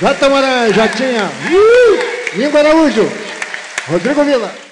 Jota Moraes, Jotinha. Uh! Língua Araújo. Rodrigo Vila.